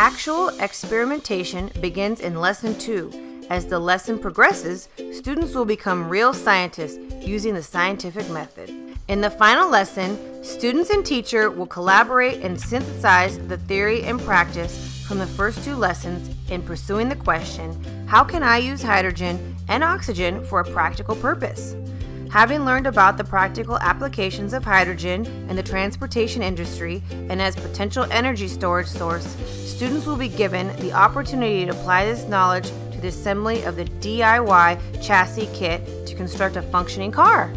Actual experimentation begins in Lesson 2. As the lesson progresses, students will become real scientists using the scientific method. In the final lesson, students and teacher will collaborate and synthesize the theory and practice from the first two lessons in pursuing the question how can I use hydrogen and oxygen for a practical purpose? Having learned about the practical applications of hydrogen in the transportation industry and as potential energy storage source, students will be given the opportunity to apply this knowledge to the assembly of the DIY chassis kit to construct a functioning car.